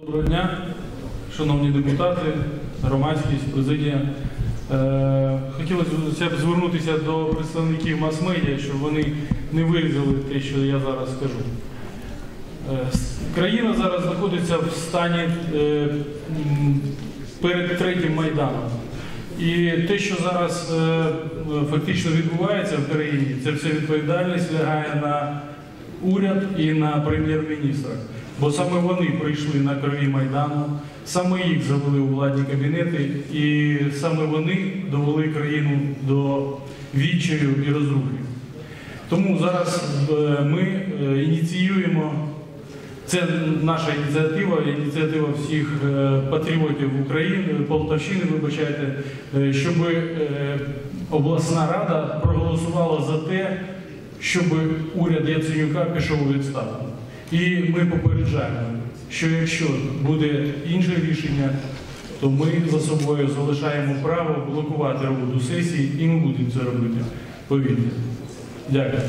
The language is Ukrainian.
Доброго дня, шановні депутати, громадськість, президія. Е, Хотілося б звернутися до представників мас-медіа, щоб вони не вирізали те, що я зараз скажу. Е, Країна зараз знаходиться в стані е, перед третім майданом. І те, що зараз фактично відбувається в країні, це все відповідальність лягає на уряд і на прем'єр-міністра. Бо саме вони прийшли на крові Майдану, саме їх завели у владні кабінети, і саме вони довели країну до відчаю і розрухи. Тому зараз е, ми е, ініціюємо, це наша ініціатива, ініціатива всіх е, патріотів України, Полтавщини, вибачайте, щоб обласна рада проголосувала за те, щоб уряд Яценюка пішов у відставку. І ми попереджаємо, що якщо буде інше рішення, то ми за собою залишаємо право блокувати роботу сесії, і ми будемо це робити. Повірте. Дякую.